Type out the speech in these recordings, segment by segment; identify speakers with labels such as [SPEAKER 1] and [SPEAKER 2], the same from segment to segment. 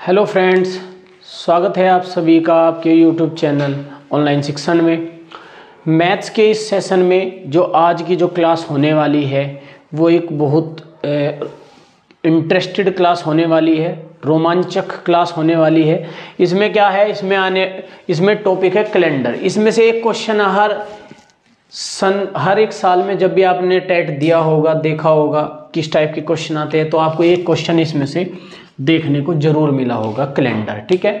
[SPEAKER 1] Hello friends स्वागत है आप सभी का आपके यूट्यूब चैनल ऑनलाइन शिक्षण में। मैथ्स के इस सेशन में जो आज की जो क्लास होने वाली है, वो एक बहुत इंटरेस्टेड क्लास होने वाली है, रोमांचक क्लास होने वाली है। इसमें क्या है? इसमें आने, इसमें टॉपिक है कैलेंडर इसमें से एक क्वेश्चन हर सन, हर एक साल में जब भी आपने टेट दिया होगा, देखा होगा, किस टाइप के क्वेश्चन आते हैं तो आपको एक क्वेश्चन इसमें से देखने को ज़रूर मिला होगा कैलेंडर ठीक है?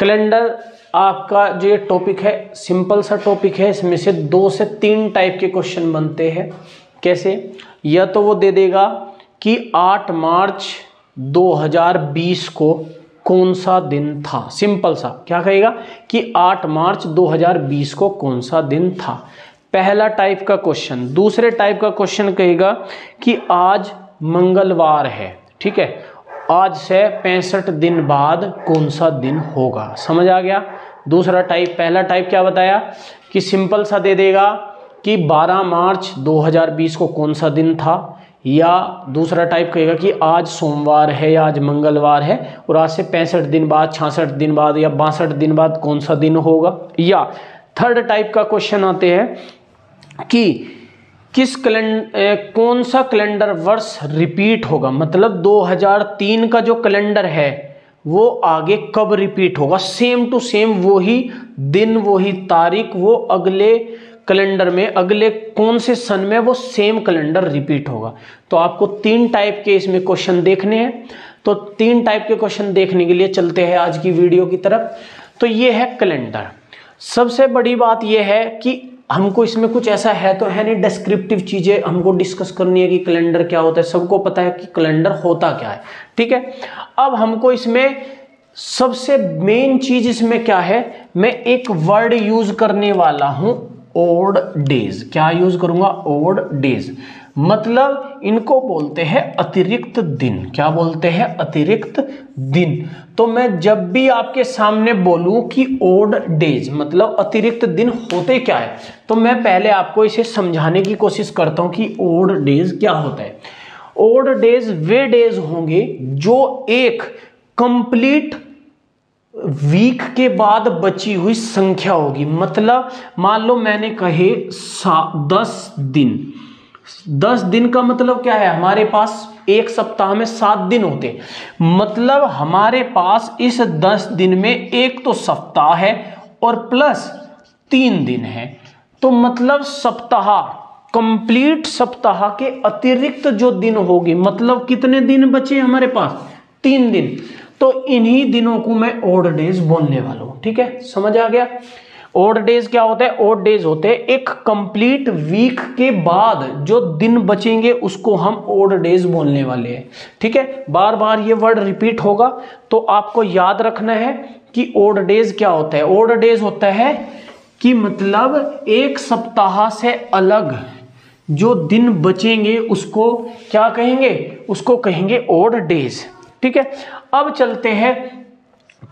[SPEAKER 1] कैलेंडर आपका जो ये टॉपिक है सिंपल सा टॉपिक है, इसमें से दो से तीन टाइप के क्वेश्चन बनते हैं। कैसे? या तो वो दे देगा कि 8 मार्च 2020 को कौन सा दिन था? सिंपल सा। क्या कहेगा? कि 8 मार्च 2020 को कौन सा दिन था? पहला टाइप का क्वेश्चन दूसरे टाइप का क्वेश्चन कहेगा कि आज मंगलवार है, ठीक है? आज से पैंसठ दिन बाद कौन सा दिन होगा? समझ आ गया? दूसरा टाइप पहला टाइप क्या बताया? कि सिंपल सा दे देगा कि 12 मार्च 2020 को कौन सा दिन था? या दूसरा टाइप कहेगा कि आज सोमवार है या आज मंगलवार है और आज से पैंसठ दिन बाद छियासठ दिन बाद या बासठ दिन बाद कौन सा दिन होगा? या थर्ड टाइप का क्वेश्चन आते हैं कि किस कैलेंडर कौन सा कैलेंडर वर्ष रिपीट होगा? मतलब 2003 का जो कैलेंडर है, वो आगे कब रिपीट होगा? सेम टू सेम वही दिन, वही तारीख, वो अगले कैलेंडर में, अगले कौन से सन में वो सेम कैलेंडर रिपीट होगा। तो आपको तीन टाइप के इसमें क्वेश्चन देखने हैं। तो तीन टाइप के क्वेश्चन देखने के लिए चलते हैं आज की वीडियो की तरफ़। तो ये है कैलेंडर। सबसे बड़ी बात यह है कि हमको इसमें कुछ ऐसा है तो है नहीं डिस्क्रिप्टिव चीज़ें हमको डिस्कस करनी है कि कैलेंडर क्या होता है। सबको पता है कि कैलेंडर होता क्या है। ठीक है? अब हमको इसमें सबसे मेन चीज़ इसमें क्या है? मैं एक वर्ड यूज़ करने वाला हूँ ओड डेज़ क्या यूज़ करूँगा? ओड डेज़ मतलब इनको बोलते हैं अतिरिक्त दिन। क्या बोलते हैं? अतिरिक्त दिन। तो मैं जब भी आपके सामने बोलूँ कि ओड डेज़ मतलब अतिरिक्त दिन होते क्या है? तो मैं पहले आपको इसे समझाने की कोशिश करता हूँ कि ओड डेज़ क्या होता है। ओड डेज़ वे डेज़ होंगे जो एक कंप्लीट वीक के बाद बची हुई संख्या होगी। मतलब मान लो मैंने कहे दस दिन। दस दिन का मतलब क्या है? हमारे पास एक सप्ताह में सात दिन होते मतलब हमारे पास इस दस दिन में एक तो सप्ताह है और प्लस तीन दिन है। तो मतलब सप्ताह, कंप्लीट सप्ताह के अतिरिक्त जो दिन होगी मतलब कितने दिन बचे हमारे पास? तीन दिन। तो इन्हीं दिनों को मैं ओड डेज़ बोलने वाला हूँ। ठीक है? समझ आ गया? ओड डेज़ क्या होता है? ओड डेज़ होते हैं। एक कंप्लीट वीक के बाद जो दिन बचेंगे, उसको हम ओड डेज़ बोलने वाले हैं। ठीक है? बार बार ये वर्ड रिपीट होगा। तो आपको याद रखना है कि ओड डेज़ क्या होता है? ओड डेज़ होता है कि मतलब एक सप्ताह से अलग जो दिन बचेंगे, उसको क्या कहेंगे? उसको कहेंगे ओड डेज़ ठीक है? अब चलते हैं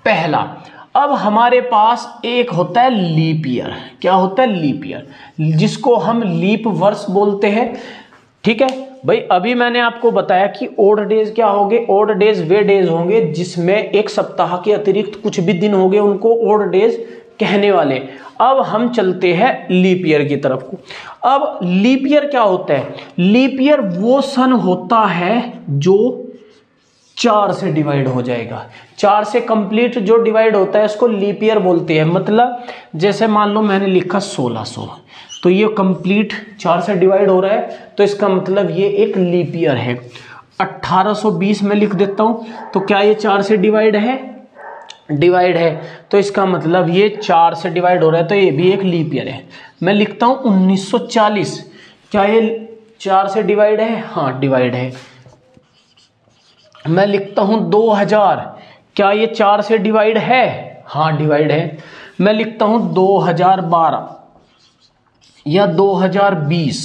[SPEAKER 1] पहला। अब हमारे पास एक होता है लीप ईयर। क्या होता है? Leap year. जिसको हम लीप वर्ष बोलते हैं। ठीक है? भाई, अभी मैंने आपको बताया कि ओड डेज़ क्या होंगे? ओड डेज़ वे डेज़ होंगे जिसमें एक सप्ताह के अतिरिक्त कुछ भी दिन होंगे उनको ओड डेज़ कहने वाले। अब हम चलते हैं लीप ईयर की तरफ़ को। अब लीप ईयर क्या होता है? लीप ईयर वो सन होता है जो चार से डिवाइड हो जाएगा। चार से कंप्लीट जो डिवाइड होता है, उसको लीप ईयर बोलते हैं। मतलब जैसे मान लो मैंने लिखा सोलह 1600 तो ये कंप्लीट चार से डिवाइड हो रहा है तो इसका मतलब ये एक लीप ईयर है। 1820 में लिख देता हूँ तो क्या ये चार से डिवाइड है? डिवाइड है। तो इसका मतलब ये चार से डिवाइड हो रहा है तो ये भी एक लीप ईयर है। मैं लिखता हूँ 1940 क्या ये चार से डिवाइड है? हाँ डिवाइड है। मैं लिखता हूँ 2000 क्या ये चार से डिवाइड है? हाँ डिवाइड है। मैं लिखता हूँ 2012 या 2020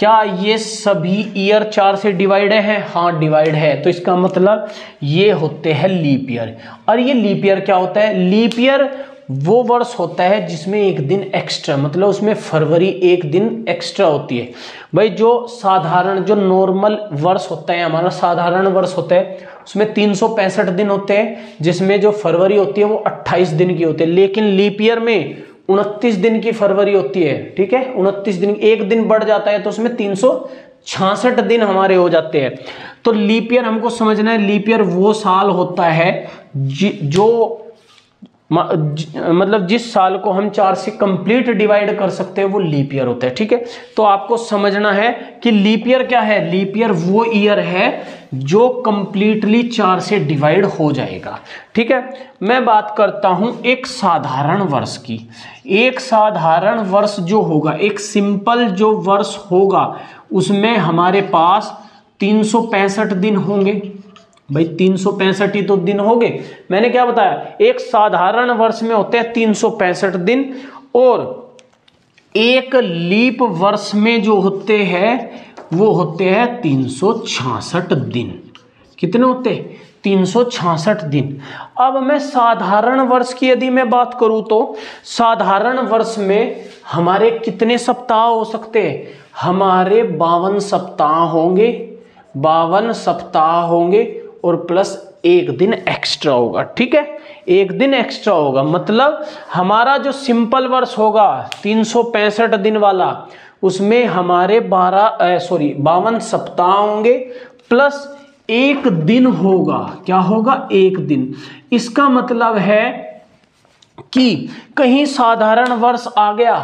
[SPEAKER 1] क्या ये सभी ईयर चार से डिवाइड है? हाँ डिवाइड है। तो इसका मतलब ये होते हैं लीप ईयर और ये लीप ईयर क्या होता है? लीप ईयर वो वर्ष होता है जिसमें एक दिन एक्स्ट्रा मतलब उसमें फरवरी एक दिन एक्स्ट्रा होती है। भाई, जो साधारण, जो नॉर्मल वर्ष होता है, हमारा साधारण वर्ष होता है, उसमें तीन सौ पैंसठ दिन होते हैं, जिसमें जो फरवरी होती है वो 28 दिन की होती है। लेकिन लीप ईयर में उनतीस दिन की फरवरी होती है, ठीक है? उनतीस दिन, एक दिन बढ़ जाता है तो उसमें तीन छियासठ दिन हमारे हो जाते हैं। तो लीप ईयर हमको समझना है लीप ईयर वो साल होता है जो मतलब जिस साल को हम चार से कंप्लीट डिवाइड कर सकते हैं, वो लीप ईयर होता है, ठीक है? तो आपको समझना है कि लीप ईयर क्या है? लीप ईयर वो ईयर है जो कंप्लीटली चार से डिवाइड हो जाएगा, ठीक है? मैं बात करता हूँ एक साधारण वर्ष की। एक साधारण वर्ष जो होगा, एक सिंपल जो वर्ष होगा, उसमें हमारे पास तीन सौ पैंसठ दिन होंगे। भाई तीन सौ पैंसठ ही तो दिन हो गए। मैंने क्या बताया? एक साधारण वर्ष में होते हैं तीन सौ पैंसठ दिन और एक लीप वर्ष में जो होते हैं, वो होते हैं तीन सौ छियासठ दिन। कितने होते हैं? तीन सौ छियासठ दिन। अब मैं साधारण वर्ष की यदि मैं बात करूँ तो साधारण वर्ष में हमारे कितने सप्ताह हो सकते हैं? हमारे बावन सप्ताह होंगे। बावन सप्ताह होंगे। और प्लस एक दिन एक्स्ट्रा होगा, ठीक है? एक दिन एक्स्ट्रा होगा मतलब हमारा जो सिंपल वर्ष होगा, तीन सौ पैंसठ दिन वाला, उसमें हमारे बारह सॉरी बावन सप्ताह होंगे, प्लस एक दिन होगा, क्या होगा? एक दिन। इसका मतलब है कि कहीं साधारण वर्ष आ गया,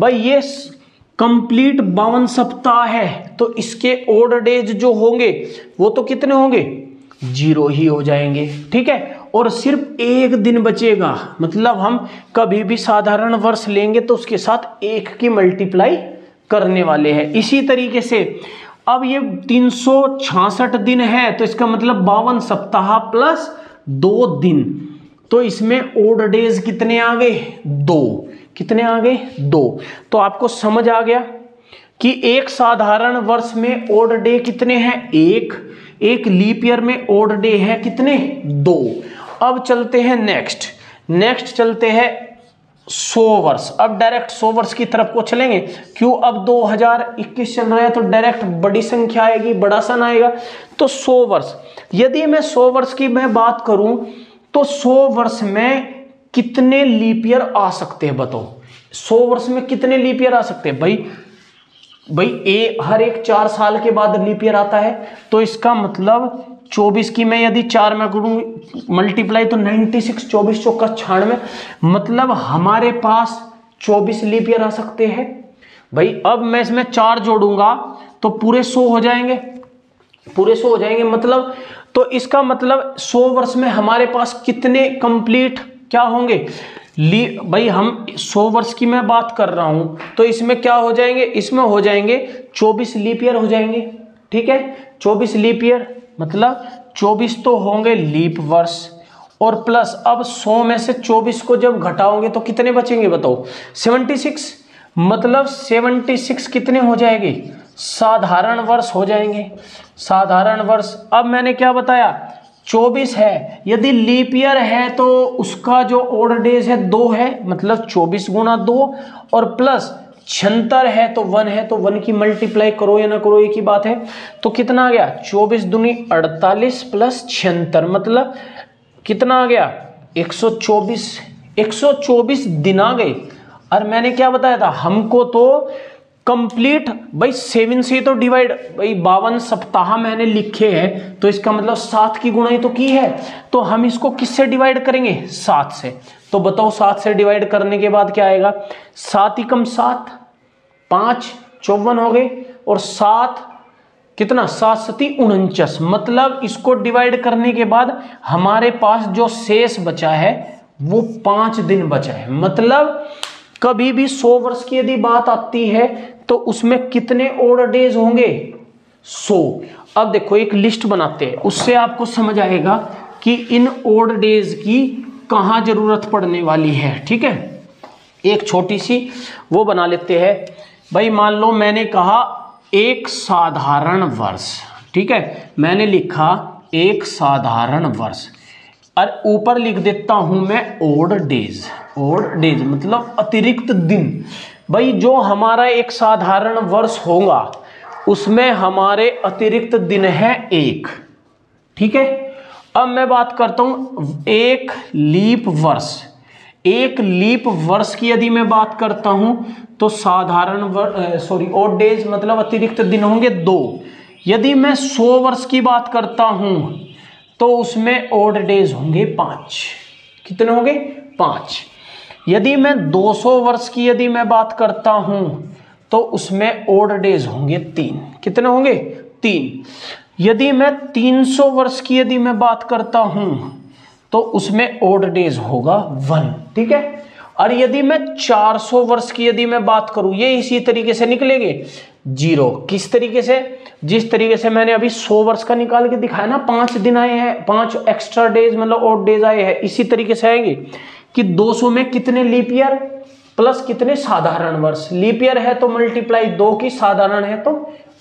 [SPEAKER 1] भाई ये कंप्लीट बावन सप्ताह है तो इसके ओड डेज़ जो होंगे, वो तो कितने होंगे? ज़ीरो ही हो जाएँगे, ठीक है? और सिर्फ़ एक दिन बचेगा मतलब हम कभी भी साधारण वर्ष लेंगे तो उसके साथ एक की मल्टीप्लाई करने वाले हैं। इसी तरीके से, अब ये तीन दिन है तो इसका मतलब बावन सप्ताह प्लस दो दिन। तो इसमें ओड डेज़ कितने आ गए? दो। कितने आ गए? दो। तो आपको समझ आ गया कि एक साधारण वर्ष में ओड डे कितने हैं? एक। एक लीप ईयर में ओड डे है कितने? दो। अब चलते हैं नेक्स्ट नेक्स्ट चलते हैं सौ वर्ष अब डायरेक्ट सौ वर्ष की तरफ़ को चलेंगे। क्यों? अब 2021 चल रहा है तो डायरेक्ट बड़ी संख्या आएगी, बड़ा सन आएगा। तो सौ वर्ष यदि मैं सौ वर्ष की मैं बात करूँ तो सौ वर्ष में कितने लीप ईयर आ सकते हैं, बताओ? सौ वर्ष में कितने लीप ईयर आ सकते हैं? भाई भाई, ए, हर एक चार साल के बाद लीप ईयर आता है तो इसका मतलब चौबीस की मैं यदि चार में करूँ मल्टीप्लाई तो नाइन्टी सिक्स चौबीस चौका छियानवे मतलब हमारे पास चौबीस लीप ईयर आ सकते हैं। भाई, अब मैं इसमें चार जोड़ूँगा तो पूरे सौ हो जाएँगे। पूरे सौ हो जाएँगे मतलब तो इसका मतलब सौ वर्ष में हमारे पास कितने कंप्लीट क्या होंगे? ली, भाई हम सौ वर्ष की मैं बात कर रहा हूँ तो इसमें क्या हो जाएँगे? इसमें हो जाएँगे चौबीस लीप ईयर हो जाएँगे, ठीक है? चौबीस लीप ईयर मतलब चौबीस तो होंगे लीप वर्ष, और प्लस अब सौ में से चौबीस को जब घटाओगे तो कितने बचेंगे बताओ? सेवेंटी सिक्स मतलब सेवेंटी सिक्स कितने हो जाएँगे? साधारण वर्ष हो जाएँगे। साधारण वर्ष, अब मैंने क्या बताया? चौबीस है। यदि लीप ईयर है तो उसका जो ओड डेज़ है, दो है मतलब चौबीस गुना दो। और प्लस छंतर है तो वन है तो वन की मल्टीप्लाई करो या ना करो, एक ही बात है। तो कितना आ गया? चौबीस दुनी अड़तालीस प्लस छिहत्तर मतलब कितना आ गया? 124 124 दिन आ गए। और मैंने क्या बताया था? हमको तो कंप्लीट भाई सेवन से तो डिवाइड भाई बावन सप्ताह मैंने लिखे हैं तो इसका मतलब सात की गुणाई तो की है तो हम इसको किससे डिवाइड करेंगे? सात से। तो बताओ सात से डिवाइड करने के बाद क्या आएगा? सात ही कम सात, पाँच चौवन हो गए, और सात कितना? सात सती उनचास। मतलब इसको डिवाइड करने के बाद हमारे पास जो शेष बचा है, वो पाँच दिन बचा है। मतलब कभी भी सौ वर्ष की यदि बात आती है तो उसमें कितने ओड डेज़ होंगे? सो। so, अब देखो एक लिस्ट बनाते हैं। उससे आपको समझ आएगा कि इन ओड डेज़ की कहाँ ज़रूरत पड़ने वाली है ठीक है? एक छोटी सी वो बना लेते हैं। भाई मान लो मैंने कहा एक साधारण वर्ष ठीक है? मैंने लिखा एक साधारण वर्ष। और ऊपर लिख देता हूँ मैं ओड डेज़ ओड डेज़ मतलब अतिरिक्त दिन। भाई, जो हमारा एक साधारण वर्ष होगा, उसमें हमारे अतिरिक्त दिन है एक। ठीक है? अब मैं बात करता हूँ, एक लीप वर्ष। एक लीप वर्ष की यदि मैं बात करता हूँ तो साधारण सॉरी ओड डेज़ मतलब अतिरिक्त दिन होंगे दो। यदि मैं सौ वर्ष की बात करता हूँ तो उसमें ओड डेज़ होंगे पाँच। कितने होंगे? पाँच। यदि मैं 200 वर्ष की यदि मैं बात करता हूँ तो उसमें ओड डेज़ होंगे तीन। कितने होंगे? तीन। यदि मैं 300 वर्ष की यदि मैं बात करता हूँ तो उसमें ओड डेज़ होगा वन। ठीक है? और यदि मैं 400 वर्ष की यदि मैं बात करूँ, ये इसी तरीके से निकलेंगे। ज़ीरो। किस तरीके से? जिस तरीके से मैंने अभी 100 वर्ष का निकाल के दिखाया ना, पाँच दिन आए हैं, पाँच एक्स्ट्रा डेज़ मतलब ओड डेज़ आए हैं, इसी तरीके से आएँगे। कि 200 में कितने लीप ईयर? प्लस कितने साधारण वर्ष? लीप ईयर है तो मल्टीप्लाई दो की, साधारण है तो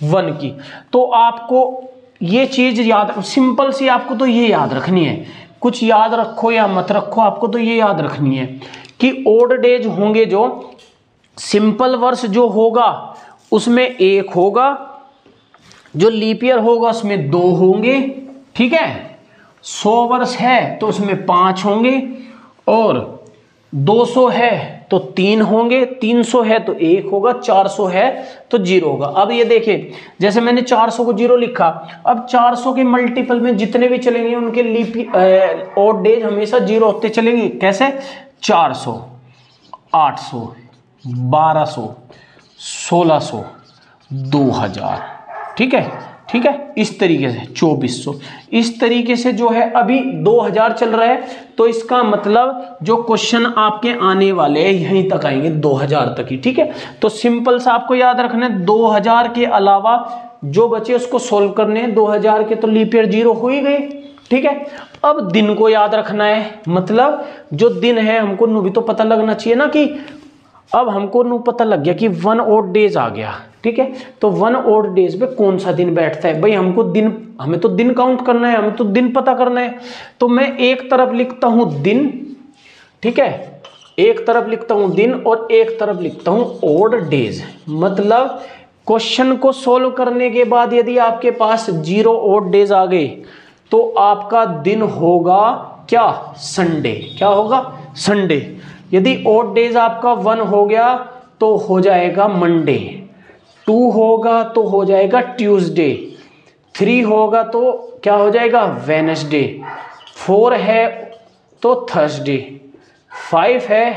[SPEAKER 1] वन की। तो आपको ये चीज़ याद, सिंपल सी आपको तो ये याद रखनी है। कुछ याद रखो या मत रखो, आपको तो ये याद रखनी है कि ओल्ड डेज़ होंगे जो, सिंपल वर्ष जो होगा, उसमें एक होगा, जो लीप ईयर होगा, उसमें दो होंगे, ठीक है? सौ वर्ष है तो उसमें पाँच होंगे और 200 है तो तीन होंगे 300 है तो एक होगा 400 है तो ज़ीरो होगा। अब ये देखिए, जैसे मैंने 400 को ज़ीरो लिखा, अब 400 के मल्टीपल में जितने भी चलेंगे, उनके लिपि और डेज़ हमेशा ज़ीरो होते चलेंगे। कैसे? 400 800 1200 1600 2000 ठीक है? ठीक है? इस तरीके से 2400 इस तरीके से जो है, अभी 2000 चल रहा है तो इसका मतलब जो क्वेश्चन आपके आने वाले यहीं तक आएँगे 2000 तक ही, ठीक है? तो सिंपल सा आपको याद रखना है 2000 के अलावा जो बचे उसको सोल्व करने हैं 2000 के तो लीप ईयर ज़ीरो हो ही गए, ठीक है? अब दिन को याद रखना है मतलब जो दिन है, हमको भी तो पता लगना चाहिए ना कि अब हमको नू पता लग गया कि वन ओड डेज़ आ गया, ठीक है? तो वन ओड डेज़ पे कौन सा दिन बैठता है? भाई, हमको दिन, हमें तो दिन काउंट करना है, हमें तो दिन पता करना है। तो मैं एक तरफ़ लिखता हूँ दिन, ठीक है? एक तरफ़ लिखता हूँ दिन और एक तरफ़ लिखता हूँ ओड डेज़ मतलब क्वेश्चन को सोल्व करने के बाद यदि आपके पास ज़ीरो ओड डेज़ आ गए तो आपका दिन होगा क्या? संडे क्या होगा? संडे यदि ओड डेज़ आपका वन हो गया तो हो जाएगा मंडे टू होगा तो हो जाएगा ट्यूसडे थ्री होगा तो क्या हो जाएगा? वेनसडे फोर है तो थर्सडे फाइव है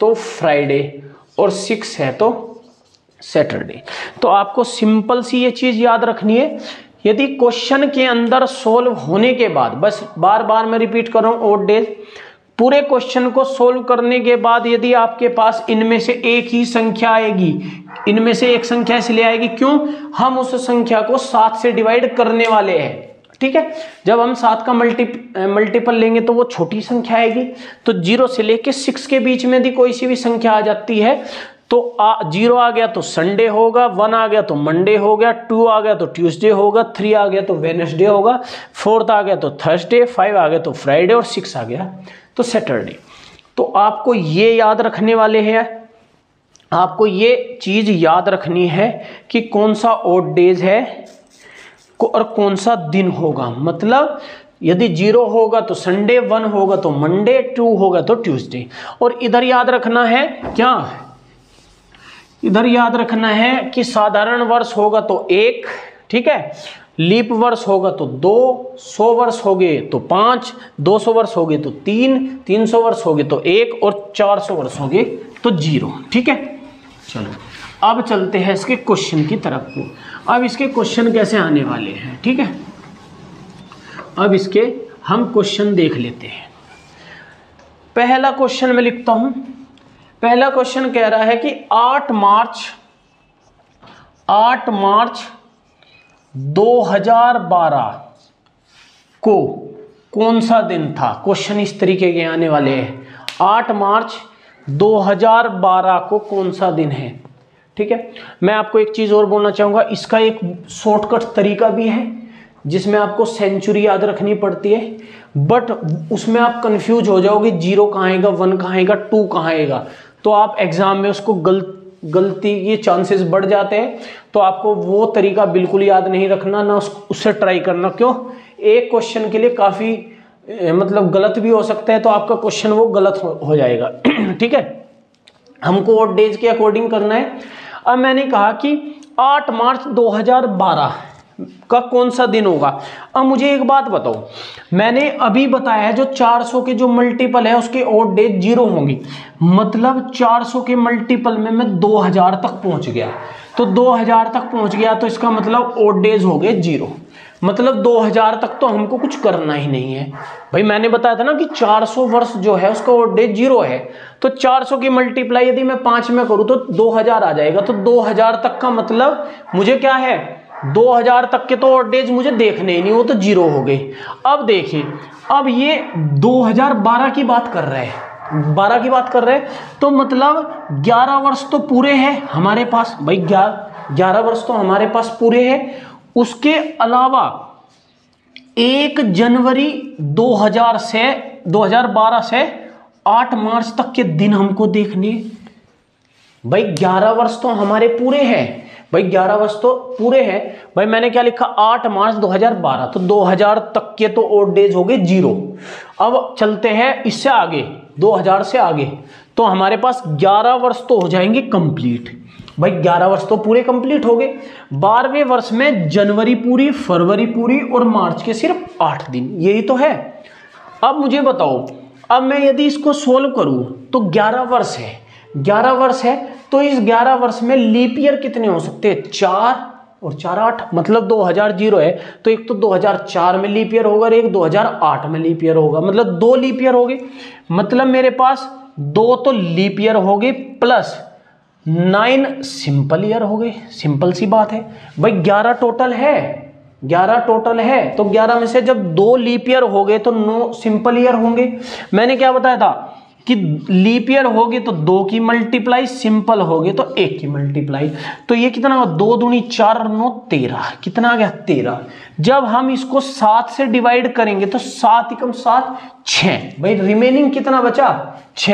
[SPEAKER 1] तो फ्राइडे और सिक्स है तो सैटरडे तो आपको सिंपल सी ये चीज़ याद रखनी है। यदि क्वेश्चन के अंदर सोल्व होने के बाद, बस बार बार मैं रिपीट कर रहा हूँ ओड डेज़ पूरे क्वेश्चन को सोल्व करने के बाद यदि आपके पास इनमें से एक ही संख्या आएगी इनमें से एक संख्या इसलिए आएगी क्यों? हम उस संख्या को सात से डिवाइड करने वाले हैं। ठीक है? जब हम सात का मल्टी मल्टीपल लेंगे तो वो छोटी संख्या आएगी। तो ज़ीरो से लेके सिक्स के बीच में यदि कोई सी भी संख्या आ जाती है तो आ, ज़ीरो आ गया तो संडे होगा वन आ गया तो मंडे हो गया टू आ गया तो ट्यूसडे होगा थ्री आ गया तो वेनसडे होगा फोर्थ आ गया तो थर्सडे फाइव आ गया तो फ्राइडे और सिक्स आ गया। तो सैटरडे। तो आपको ये याद रखने वाले हैं, आपको ये चीज़ याद रखनी है कि कौन सा ओड डेज़ है और कौन सा दिन होगा। मतलब यदि ज़ीरो होगा तो संडे वन होगा तो मंडे टू होगा तो ट्यूसडे और इधर याद रखना है क्या? इधर याद रखना है कि साधारण वर्ष होगा तो एक, ठीक है? लीप वर्ष होगा तो दो, सौ वर्ष हो गए तो पाँच, दो सौ वर्ष हो गए तो तीन तीन सौ वर्ष हो गए तो एक और चार सौ वर्ष हो गए तो ज़ीरो। ठीक है? चलो, अब चलते हैं इसके क्वेश्चन की तरफ़ को। अब इसके क्वेश्चन कैसे आने वाले हैं? ठीक है? अब इसके हम क्वेश्चन देख लेते हैं। पहला क्वेश्चन मैं लिखता हूँ। पहला क्वेश्चन कह रहा है कि 8 मार्च 8 मार्च 2012 को कौन सा दिन था? क्वेश्चन इस तरीके के आने वाले हैं। 8 मार्च 2012 को कौन सा दिन है? ठीक है? मैं आपको एक चीज़ और बोलना चाहूँगा। इसका एक शॉर्टकट तरीका भी है, जिसमें आपको सेंचुरी याद रखनी पड़ती है। बट उसमें आप कंफ्यूज हो जाओगे। ज़ीरो कहाँ आएगा? वन कहाँ आएगा? टू कहाँ आएगा? तो आप एग्ज़ाम में उसको गलत गलती के चांसेस बढ़ जाते हैं। तो आपको वो तरीका बिल्कुल याद नहीं रखना ना उससे ट्राई करना। क्यों? एक क्वेश्चन के लिए काफ़ी मतलब गलत भी हो सकता है तो आपका क्वेश्चन वो गलत हो, हो जाएगा। ठीक है? हमको और डेज़ के अकॉर्डिंग करना है। अब मैंने कहा कि 8 मार्च 2012 का कौन सा दिन होगा? अब मुझे एक बात बताओ। मैंने अभी बताया है जो 400 के जो मल्टीपल है उसके और डेज़ ज़ीरो होंगी। मतलब 400 के मल्टीपल में मैं 2000 तक पहुँच गया। तो 2000 तक पहुँच गया तो इसका मतलब और डेज़ हो गए ज़ीरो मतलब 2000 तक तो हमको कुछ करना ही नहीं है। भाई, मैंने बताया था ना कि 400 वर्ष जो है, उसका ओड डेज़ ज़ीरो है। तो 400 की मल्टीप्लाई यदि मैं पाँच में करूँ तो 2000 आ जाएगा। तो 2000 तक का मतलब मुझे क्या है? 2000 तक के तो ऑर्डेज मुझे देखने ही नहीं, वो तो ज़ीरो हो गए। अब देखिए, अब ये 2012 की बात कर रहे हैं। 12 की बात कर रहे हैं तो मतलब 11 वर्ष तो पूरे हैं हमारे पास। भाई ग्यारह ग्यारह वर्ष तो हमारे पास पूरे हैं। उसके अलावा एक जनवरी 2000 से 2012 से 8 मार्च तक के दिन हमको देखने। भाई 11 वर्ष तो हमारे पूरे हैं। भाई 11 वर्ष तो पूरे हैं। भाई मैंने क्या लिखा? 8 मार्च 2012 तो 2000 तक के तो ओड डेज़ हो गए ज़ीरो अब चलते हैं इससे आगे। 2000 से आगे। तो हमारे पास 11 वर्ष तो हो जाएँगे कंप्लीट भाई 11 वर्ष तो पूरे कंप्लीट हो गए। बारहवें वर्ष में जनवरी पूरी, फरवरी पूरी और मार्च के सिर्फ़ आठ दिन। यही तो है। अब मुझे बताओ, अब मैं यदि इसको सोल्व करूँ तो 11 वर्ष है। 11 वर्ष है तो इस 11 वर्ष में लीप ईयर कितने हो सकते हैं? चार और चार आठ मतलब 2000 ज़ीरो है तो एक तो 2004 में लीप ईयर होगा और एक 2008 में लीप ईयर होगा। मतलब दो लीप ईयर हो गए मतलब मेरे पास दो तो लीप ईयर हो गए प्लस नाइन सिंपल ईयर हो गए सिंपल सी बात है। भाई, ग्यारह टोटल है। ग्यारह टोटल है तो ग्यारह में से जब दो लीप ईयर हो गए तो नो सिंपल ईयर होंगे। मैंने क्या बताया था? कि लीप ईयर होगी तो दो की मल्टीप्लाई सिंपल होगी तो एक की मल्टीप्लाई तो ये कितना होगा? दो दूनी चार नौ तेरह। कितना आ गया? तेरह। जब हम इसको सात से डिवाइड करेंगे तो सात एकम सात छ भाई रिमेनिंग कितना बचा? छ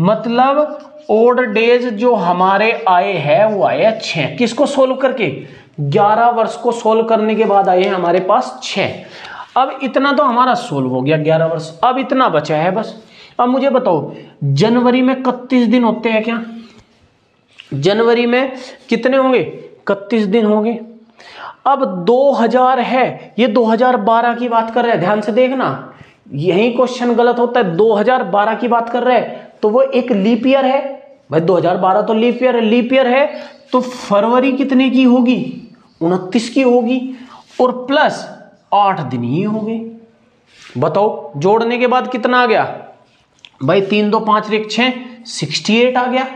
[SPEAKER 1] मतलब ओड डेज़ जो हमारे आए हैं, वो आए छ किसको सोल्व करके? ग्यारह वर्ष को सोल्व करने के बाद आए हैं हमारे पास छ अब इतना तो हमारा सोल्व हो गया ग्यारह वर्ष। अब इतना बचा है बस। अब मुझे बताओ, जनवरी में इकतीस दिन होते हैं क्या? जनवरी में कितने होंगे? इकतीस दिन होंगे। अब 2000 है, ये 2012 की बात कर रहे हैं, ध्यान से देखना। यही क्वेश्चन गलत होता है 2012 की बात कर रहे हैं तो वो एक लीप ईयर है। भाई 2012 तो लीप ईयर है लीप ईयर है तो फरवरी कितने की होगी? उनतीस की होगी, और प्लस आठ दिन ही होंगे। बताओ, जोड़ने के बाद कितना आ गया? भाई तीन दो पाँच रिक छः सिक्सटी एट आ गया।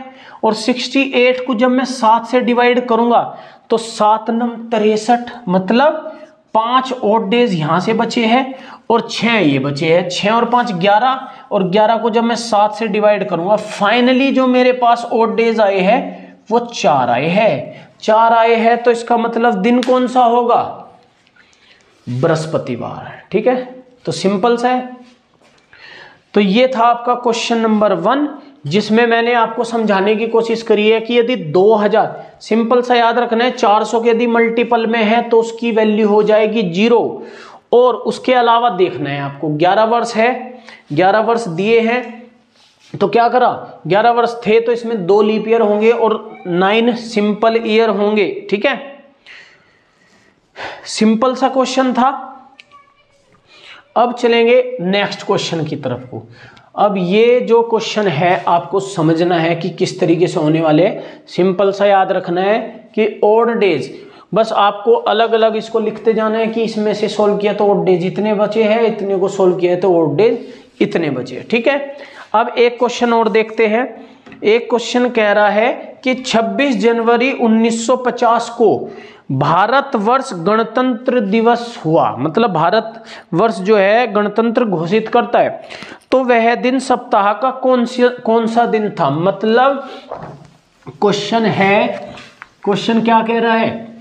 [SPEAKER 1] और सिक्सटी एट को जब मैं सात से डिवाइड करूँगा तो सात नम तिरसठ मतलब पाँच ओड डेज़ यहाँ से बचे हैं और छह ये बचे हैं। छह और पाँच ग्यारह, और ग्यारह को जब मैं सात से डिवाइड करूँगा फाइनली जो मेरे पास ओड डेज़ आए हैं, वो चार आए हैं। चार आए हैं तो इसका मतलब दिन कौन सा होगा? बृहस्पतिवार, ठीक है? तो सिंपल सा है। तो ये था आपका क्वेश्चन नंबर वन जिसमें मैंने आपको समझाने की कोशिश करी है कि यदि 2000 सिंपल सा याद रखना है 400 के यदि मल्टीपल में है तो उसकी वैल्यू हो जाएगी ज़ीरो और उसके अलावा देखना है आपको 11 वर्ष है 11 वर्ष दिए हैं तो क्या करा? 11 वर्ष थे तो इसमें दो लीप ईयर होंगे और नाइन सिंपल ईयर होंगे, ठीक है? सिंपल सा क्वेश्चन था। अब चलेंगे नेक्स्ट क्वेश्चन की तरफ़ को। अब ये जो क्वेश्चन है, आपको समझना है कि किस तरीके से होने वाले सिंपल सा याद रखना है कि ओड डेज़ बस आपको अलग अलग इसको लिखते जाना है कि इसमें से सोल्व किया तो ओड डेज़ इतने बचे हैं, इतने को सोल्व किया है तो ओड डेज़ इतने बचे ठीक है? अब एक क्वेश्चन और देखते हैं। एक क्वेश्चन कह रहा है कि 26 जनवरी 1950 को भारत वर्ष गणतंत्र दिवस हुआ। मतलब भारत वर्ष जो है, गणतंत्र घोषित करता है। तो वह दिन सप्ताह का कौन सा कौन सा दिन था? मतलब क्वेश्चन है, क्वेश्चन क्या कह रहा है?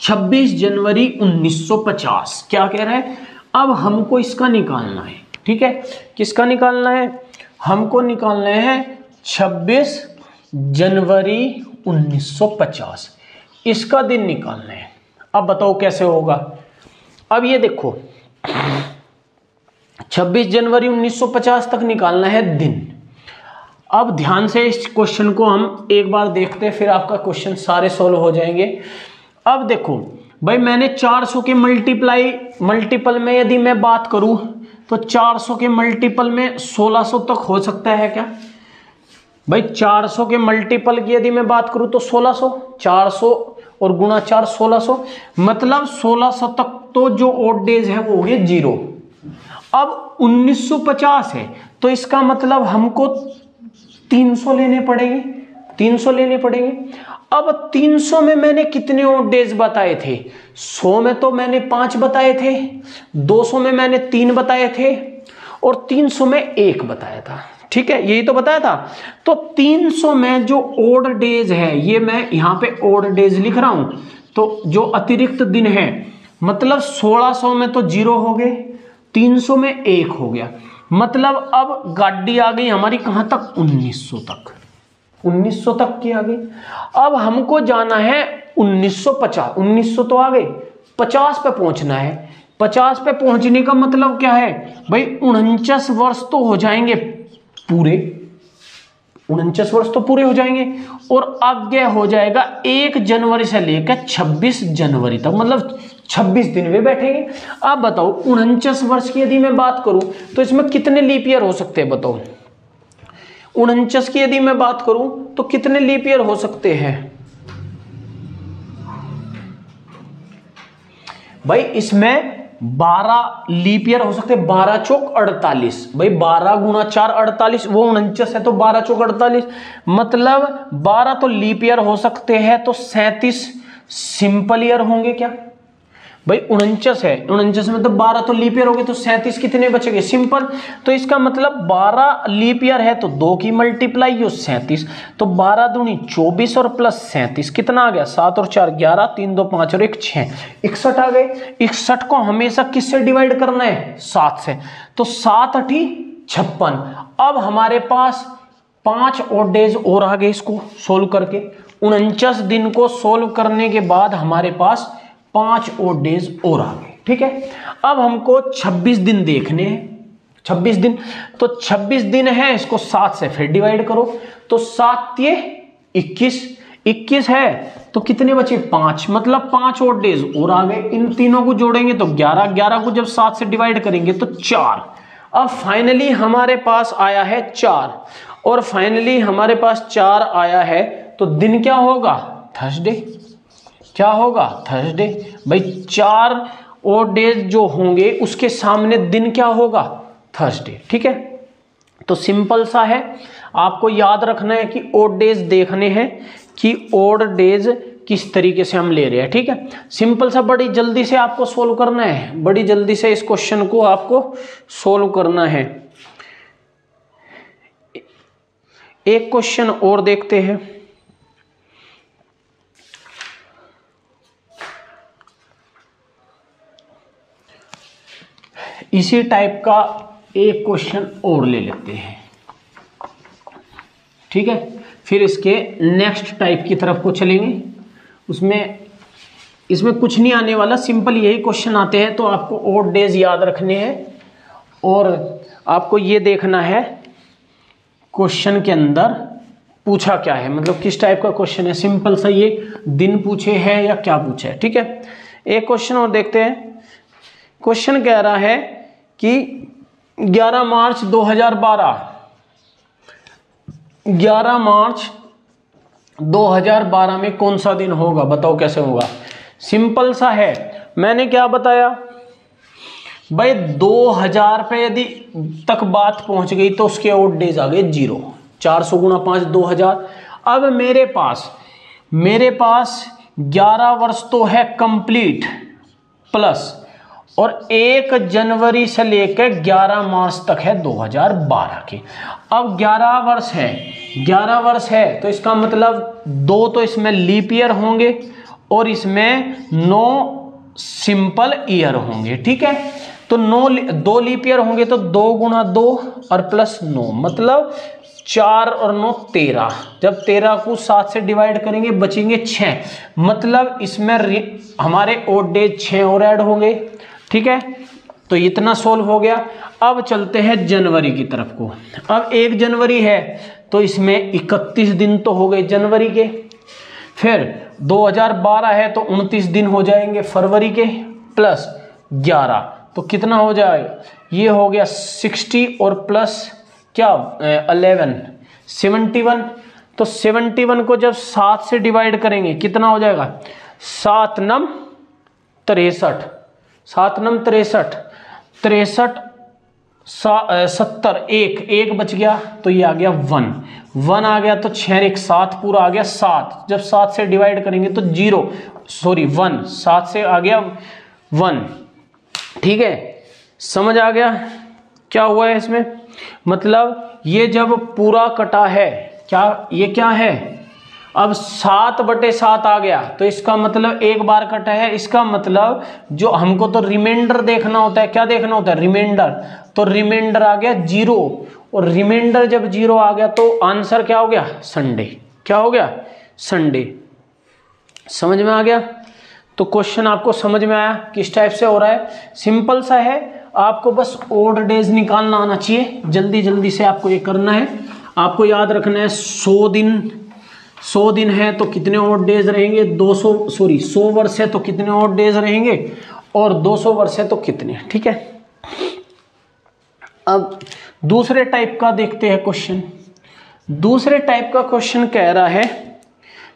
[SPEAKER 1] 26 जनवरी 1950 क्या कह रहा है? अब हमको इसका निकालना है। ठीक है? किसका निकालना है? हमको निकालना है 26 जनवरी 1950 इसका दिन निकालना है। अब बताओ कैसे होगा? अब ये देखो 26 जनवरी 1950 तक निकालना है दिन। अब ध्यान से इस क्वेश्चन को हम एक बार देखते हैं, फिर आपका क्वेश्चन सारे सॉल्व हो जाएँगे। अब देखो, भाई मैंने 400 के मल्टीप्लाई मल्टीपल में यदि मैं बात करूँ तो 400 के मल्टीपल में 1600 तक हो सकता है क्या? भाई 400 के मल्टीपल की यदि मैं बात करूँ तो 1600 400 और गुणा चार 1600 मतलब 1600 तक तो जो ओड डेज़ है वो हो गए ज़ीरो अब 1950 है तो इसका मतलब हमको 300 लेने पड़ेंगे 300 लेने पड़ेंगे। अब 300 में मैंने कितने और डेज़ बताए थे? 100 में तो मैंने पाँच बताए थे 200 में मैंने तीन बताए थे, और 300 में एक बताया था। ठीक है, यही तो बताया था। तो 300 में जो ओड डेज़ है, ये मैं यहाँ पे ओड डेज़ लिख रहा हूँ। तो जो अतिरिक्त दिन है मतलब 1600 में तो ज़ीरो हो गए 300 में एक हो गया। मतलब अब गाड़ी आ गई हमारी कहाँ तक? 1900 तक। 1900 तक की आ गई। अब हमको जाना है 1950 1900 तो आ गए 50 पे पहुँचना है। 50 पे पहुँचने का मतलब क्या है? भाई, उनचास वर्ष तो हो जाएँगे पूरे, उनचास वर्ष तो पूरे हो जाएँगे और आगे हो जाएगा एक जनवरी से लेकर 26 जनवरी तक मतलब 26 दिन में बैठेंगे। आप बताओ, उनचास वर्ष की यदि मैं बात करूँ तो इसमें कितने लीप ईयर हो सकते हैं बताओ? उनचास की यदि मैं बात करूँ तो कितने लीप ईयर हो सकते हैं? भाई, इसमें बारह लीप ईयर हो सकते बारह चौक अड़तालीस। भाई, बारह गुना चार अड़तालीस, वो उनचास है तो बारह चौक अड़तालीस। मतलब बारह तो लीप ईयर हो सकते हैं तो सैतीस सिंपल ईयर होंगे क्या? भाई, उनचास है। उनचास में तो बारह तो लीप ईयर हो गए तो सैंतीस कितने बचेंगे? सिंपल। तो इसका मतलब बारह लीप ईयर है तो दो की मल्टीप्लाई हो, सैंतीस। तो बारह दूनी चौबीस और प्लस सैंतीस, कितना आ गया? सात और चार, ग्यारह, तीन दो पाँच और एक छह इकसठ आ गए। इकसठ को हमेशा किससे डिवाइड करना है? सात से। तो सात अठी छप्पन। अब हमारे पास पाँच और डेज़ और आ गए इसको सोल्व करके। उनचास दिन को सोल्व करने के बाद हमारे पास पाँच और डेज़ और आ गए ठीक है? अब हमको 26 दिन देखने हैं। 26 दिन तो 26 दिन है, इसको सात से फिर डिवाइड करो। तो सात ये इक्कीस इक्कीस है तो कितने बचे? पाँच मतलब पाँच और डेज़ और आ गए इन तीनों को जोड़ेंगे तो ग्यारह ग्यारह को जब सात से डिवाइड करेंगे तो चार। अब फाइनली हमारे पास आया है चार, और फाइनली हमारे पास चार आया है तो दिन क्या होगा? थर्सडे क्या होगा? थर्सडे भाई, चार और डेज़ जो होंगे, उसके सामने दिन क्या होगा? थर्सडे ठीक है? तो सिंपल सा है। आपको याद रखना है कि ओड डेज़ देखने हैं कि ओड डेज़ किस तरीके से हम ले रहे हैं, ठीक है? सिंपल सा, बड़ी जल्दी से आपको सोल्व करना है। बड़ी जल्दी से इस क्वेश्चन को आपको सोल्व करना है। एक क्वेश्चन और देखते हैं। इसी टाइप का एक क्वेश्चन और ले लेते हैं। ठीक है? फिर इसके नेक्स्ट टाइप की तरफ़ को चलेंगे। उसमें, इसमें कुछ नहीं आने वाला सिंपल यही क्वेश्चन आते हैं तो आपको ओड डेज़ याद रखने हैं। और आपको ये देखना है क्वेश्चन के अंदर पूछा क्या है? मतलब किस टाइप का क्वेश्चन है? सिंपल सा ये, दिन पूछे है या क्या पूछे है? ठीक है? एक क्वेश्चन और देखते हैं। क्वेश्चन कह रहा है कि 11 मार्च 2012 11 मार्च 2012 में कौन सा दिन होगा? बताओ कैसे होगा? सिंपल सा है। मैंने क्या बताया? भाई 2000 पे यदि तक बात पहुँच गई तो उसके आउट डेज़ आ गए ज़ीरो चार सौ गुना पाँच, दो हज़ार। अब मेरे पास मेरे पास 11 वर्ष तो है कंप्लीट प्लस और एक जनवरी से लेकर 11 मार्च तक है 2012 की। अब 11 वर्ष है 11 वर्ष है तो इसका मतलब दो तो इसमें लीप ईयर होंगे और इसमें नौ सिंपल ईयर होंगे, ठीक है? तो नौ दो लीप ईयर होंगे तो दो गुणा दो और प्लस नौ मतलब चार और नौ तेरह। जब तेरह को सात से डिवाइड करेंगे, बचेंगे छः मतलब इसमें हमारे ओड डेज़ छः और ऐड होंगे। ठीक है? तो इतना सोल्व हो गया। अब चलते हैं जनवरी की तरफ़ को। अब एक जनवरी है तो इसमें इकतीस दिन तो हो गए जनवरी के। फिर 2012 है तो 29 दिन हो जाएँगे फरवरी के प्लस 11 तो कितना हो जाएगा ये हो गया 60 और प्लस क्या? Eleven seventy one. तो सेवेंटी वन को जब सात से डिवाइड करेंगे, कितना हो जाएगा? सात नम तिरसठ। सात नम तिरसठ तिरसठ सत्तर, एक एक बच गया तो ये आ गया वन। वन आ गया तो छः एक, सात, पूरा आ गया सात। जब सात से डिवाइड करेंगे तो ज़ीरो। Sorry one. सात से आ गया वन। ठीक है? समझ आ गया? क्या हुआ है इसमें? मतलब ये जब पूरा कटा है, क्या, ये क्या है? अब सात बटे सात आ गया तो इसका मतलब एक बार कटा है। इसका मतलब जो हमको तो रिमाइंडर देखना होता है, क्या देखना होता है? रिमाइंडर तो रिमाइंडर आ गया ज़ीरो और रिमाइंडर जब ज़ीरो आ गया तो आंसर क्या हो गया? संडे क्या हो गया? संडे समझ में आ गया? तो क्वेश्चन आपको समझ में आया किस टाइप से हो रहा है? सिंपल सा है। आपको बस ओड डेज़ निकालना आना चाहिए। जल्दी जल्दी से आपको ये करना है। आपको याद रखना है, सौ दिन सौ दिन है तो कितने और डेज़ रहेंगे? 200 सॉरी 100 वर्ष है तो कितने और डेज़ रहेंगे? और 200 वर्ष है तो कितने? ठीक है? अब दूसरे टाइप का देखते हैं क्वेश्चन दूसरे टाइप का क्वेश्चन कह रहा है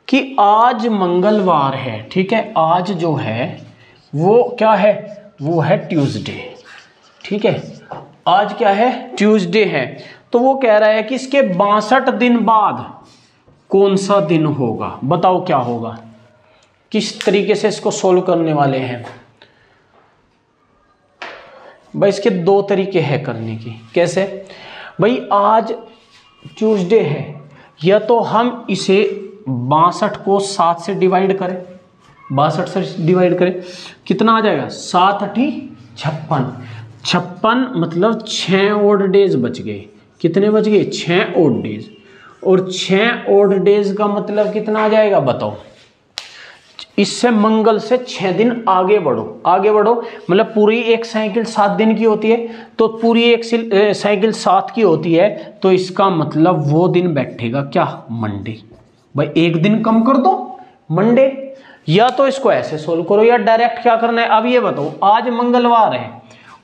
[SPEAKER 1] कि आज मंगलवार है, ठीक है? आज जो है, वो क्या है? वो है ट्यूसडे ठीक है? आज क्या है? ट्यूसडे है. तो वो कह रहा है कि इसके बासठ दिन बाद कौन सा दिन होगा? बताओ क्या होगा? किस तरीके से इसको सोल्व करने वाले हैं? भाई, इसके दो तरीके हैं करने की। कैसे? भाई, आज ट्यूसडे है। या तो हम इसे बासठ को सात से डिवाइड करें। बासठ से डिवाइड करें। कितना आ जाएगा? सात अठी छप्पन। छप्पन मतलब छः ओड डेज़ बच गए। कितने बच गए? छः ओड डेज़ और छः ओड डेज़ का मतलब कितना आ जाएगा बताओ। इससे मंगल से छः दिन आगे बढ़ो। आगे बढ़ो मतलब पूरी एक साइकिल सात दिन की होती है तो पूरी एक साइकिल सात की होती है तो इसका मतलब वो दिन बैठेगा क्या? मंडे भाई, एक दिन कम कर दो मंडे या तो इसको ऐसे सोल्व करो, या डायरेक्ट क्या करना है? अब ये बताओ, आज मंगलवार है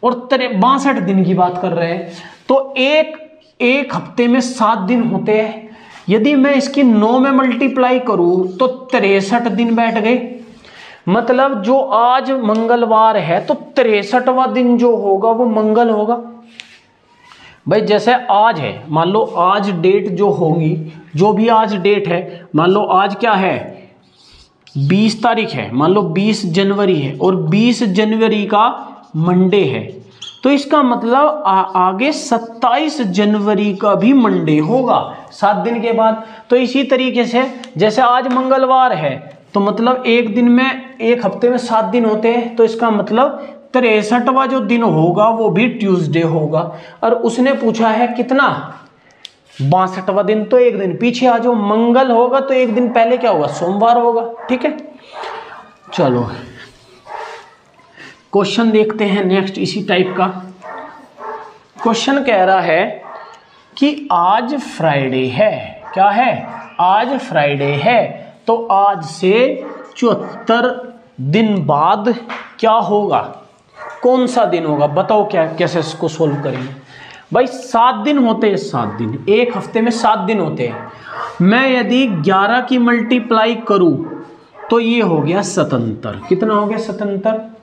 [SPEAKER 1] और बासठ दिन की बात कर रहे हैं तो एक एक हफ़्ते में सात दिन होते हैं। यदि मैं इसकी नौ में मल्टीप्लाई करूँ तो तिरसठ दिन बैठ गए। मतलब जो आज मंगलवार है तो तिरसठवा दिन जो होगा, वो मंगल होगा। भाई, जैसे आज है, मान लो आज डेट जो होगी, जो भी आज डेट है, मान लो आज क्या है? 20 तारीख है, मान लो 20 जनवरी है, और 20 जनवरी का मंडे है। तो इसका मतलब आ, आगे 27 जनवरी का भी मंडे होगा सात दिन के बाद। तो इसी तरीके से जैसे आज मंगलवार है तो मतलब एक दिन में एक हफ़्ते में सात दिन होते हैं तो इसका मतलब तिरसठवा जो दिन होगा वो भी ट्यूसडे होगा। और उसने पूछा है कितना? बासठवा दिन तो एक दिन पीछे आ जाओ। मंगल होगा तो एक दिन पहले क्या होगा? सोमवार होगा ठीक है? चलो। क्वेश्चन देखते हैं नेक्स्ट इसी टाइप का। क्वेश्चन कह रहा है कि आज फ्राइडे है। क्या है? आज फ्राइडे है। तो आज से चौहत्तर दिन बाद क्या होगा? कौन सा दिन होगा? बताओ क्या, कैसे इसको सोल्व करेंगे? भाई, सात दिन होते हैं, सात दिन। एक हफ़्ते में सात दिन होते हैं। मैं यदि ग्यारह की मल्टीप्लाई करूँ तो ये हो गया स्वतंत्र कितना हो गया स्वतंत्र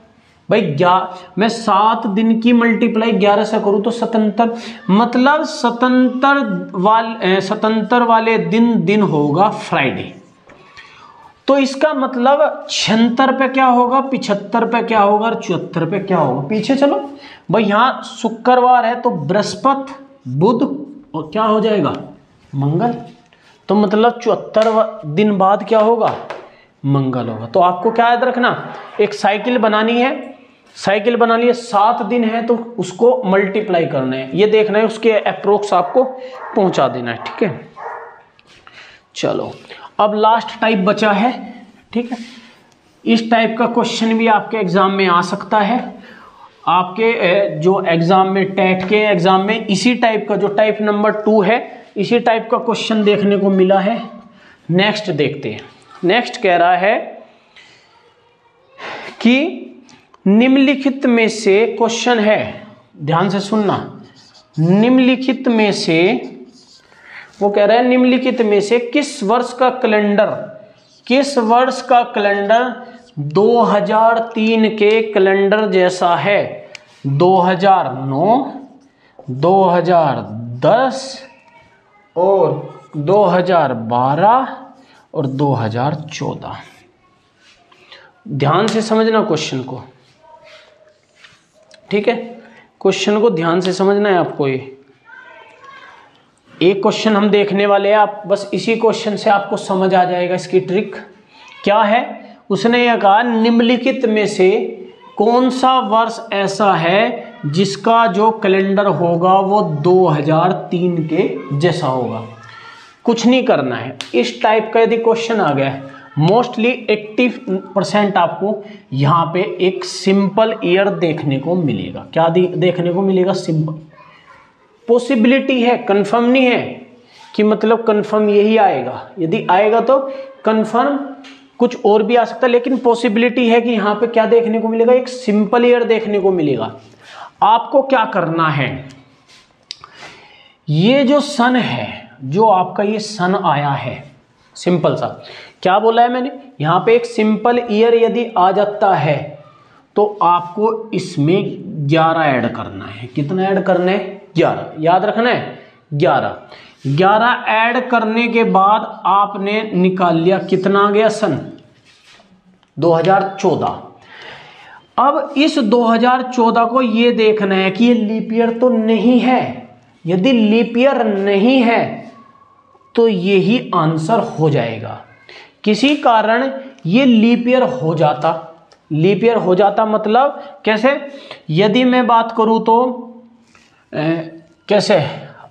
[SPEAKER 1] भाई, ग्या, मैं सात दिन की मल्टीप्लाई ग्यारह से करूँ तो स्वतंत्र मतलब स्वतंत्र वाले स्वतंत्र वाले दिन दिन होगा फ्राइडे तो इसका मतलब छिहत्तर पे क्या होगा, पिछहत्तर पे क्या होगा, और चौहत्तर पे क्या होगा? पीछे चलो। भाई, यहाँ शुक्रवार है तो बृहस्पत, बुध, और क्या हो जाएगा? मंगल। तो मतलब चौहत्तर दिन बाद क्या होगा? मंगल होगा। तो आपको क्या याद रखना, एक साइकिल बनानी है। साइकिल बना लिए, सात दिन है तो उसको मल्टीप्लाई करना है। ये देखना है, उसके अप्रोक्स आपको पहुँचा देना है, ठीक है? चलो, अब लास्ट टाइप बचा है, ठीक है? इस टाइप का क्वेश्चन भी आपके एग्ज़ाम में आ सकता है। आपके जो एग्ज़ाम में, टेट के एग्ज़ाम में, इसी टाइप का जो टाइप नंबर टू है, इसी टाइप का क्वेश्चन देखने को मिला है। नेक्स्ट देखते हैं। नेक्स्ट कह रहा है कि निम्नलिखित में से क्वेश्चन है। ध्यान से सुनना। निम्नलिखित में से, वो कह रहा है, निम्नलिखित में से किस वर्ष का कैलेंडर, किस वर्ष का कैलेंडर 2003 के कैलेंडर जैसा है? 2009 2010 और 2012 और 2014 ध्यान से समझना क्वेश्चन को। ठीक है? क्वेश्चन को ध्यान से समझना है आपको ये। एक क्वेश्चन हम देखने वाले हैं, आप बस इसी क्वेश्चन से आपको समझ आ जाएगा इसकी ट्रिक क्या है? उसने यह कहा, निम्नलिखित में से कौन सा वर्ष ऐसा है जिसका जो कैलेंडर होगा वो 2003 के जैसा होगा? कुछ नहीं करना है। इस टाइप का यदि क्वेश्चन आ गया है मोस्टली 80 परसेंट आपको यहाँ पे एक सिंपल ईयर देखने को मिलेगा। क्या देखने को मिलेगा? सिंपल। पॉसिबिलिटी है, कंफर्म नहीं है कि मतलब कंफर्म यही आएगा। यदि आएगा तो कंफर्म कुछ और भी आ सकता है, लेकिन पॉसिबिलिटी है कि यहाँ पे क्या देखने को मिलेगा? एक सिंपल ईयर देखने को मिलेगा। आपको क्या करना है? ये जो सन है, जो आपका ये सन आया है, सिंपल सा क्या बोला है मैंने? यहाँ पे एक सिंपल ईयर यदि आ जाता है तो आपको इसमें 11 ऐड करना है। कितना ऐड करना है? 11 याद रखना है? 11 11 ऐड करने के बाद आपने निकाल लिया कितना आ गया सन? 2014 अब इस 2014 को ये देखना है कि ये लीप ईयर तो नहीं है। यदि लीप ईयर नहीं है तो यही आंसर हो जाएगा। किसी कारण ये लीप ईयर हो जाता। लीप ईयर हो जाता मतलब कैसे? यदि मैं बात करूँ तो ए, कैसे?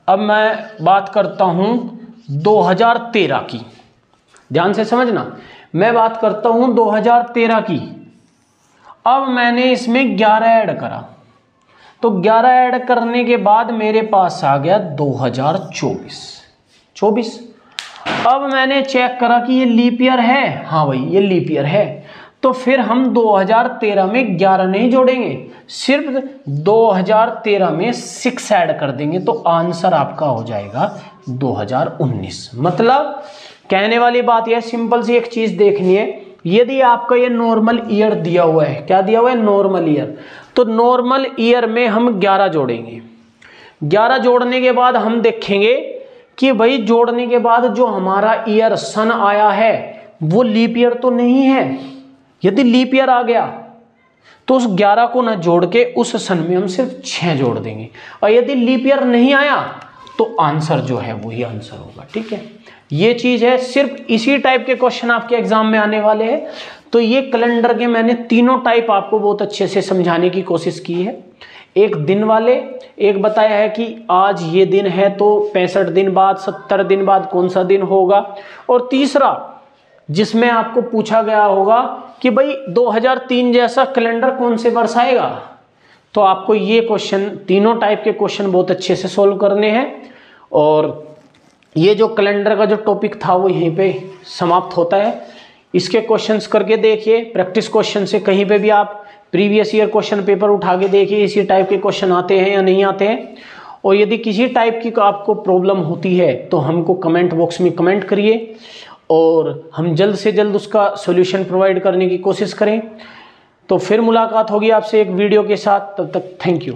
[SPEAKER 1] अब मैं बात करता हूँ 2013 की। ध्यान से समझना। मैं बात करता हूँ 2013 की। अब मैंने इसमें 11 ऐड करा। तो 11 ऐड करने के बाद मेरे पास आ गया 2024 24 अब मैंने चेक करा कि ये लीप ईयर है। हाँ भाई, ये लीप ईयर है। तो फिर हम 2013 में 11 नहीं जोड़ेंगे। सिर्फ़ 2013 में 6 ऐड कर देंगे तो आंसर आपका हो जाएगा 2019 मतलब कहने वाली बात यह सिंपल सी एक चीज़ देखनी है। यदि आपका ये नॉर्मल ईयर दिया हुआ है, क्या दिया हुआ है? नॉर्मल ईयर तो नॉर्मल ईयर में हम 11 जोड़ेंगे। 11 जोड़ने के बाद हम देखेंगे कि भाई जोड़ने के बाद जो हमारा ईयर सन आया है, वो लीप ईयर तो नहीं है। यदि लीप ईयर आ गया तो उस 11 को ना जोड़ के उस सन में हम सिर्फ़ 6 जोड़ देंगे। और यदि लीप ईयर नहीं आया तो आंसर जो है वही आंसर होगा, ठीक है? ये चीज़ है, सिर्फ़ इसी टाइप के क्वेश्चन आपके एग्ज़ाम में आने वाले हैं। तो ये कैलेंडर के मैंने तीनों टाइप आपको बहुत अच्छे से समझाने की कोशिश की है। एक दिन वाले, एक बताया है कि आज ये दिन है तो पैंसठ दिन बाद, सत्तर दिन बाद कौन सा दिन होगा? और तीसरा, जिसमें आपको पूछा गया होगा कि भाई 2003 जैसा कैलेंडर कौन से वर्ष आएगा तो आपको ये क्वेश्चन, तीनों टाइप के क्वेश्चन बहुत अच्छे से सोल्व करने हैं। और ये जो कैलेंडर का जो टॉपिक था वो यहीं पे समाप्त होता है। इसके क्वेश्चंस करके देखिए, प्रैक्टिस क्वेश्चन से कहीं पे भी आप प्रीवियस ईयर क्वेश्चन पेपर उठा के देखिए, इसी टाइप के क्वेश्चन आते हैं या नहीं आते हैं। और यदि किसी टाइप की आपको प्रॉब्लम होती है तो हमको कमेंट बॉक्स में कमेंट करिए और हम जल्द से जल्द उसका सॉल्यूशन प्रोवाइड करने की कोशिश करें। तो फिर मुलाकात होगी आपसे एक वीडियो के साथ, तब तक थैंक यू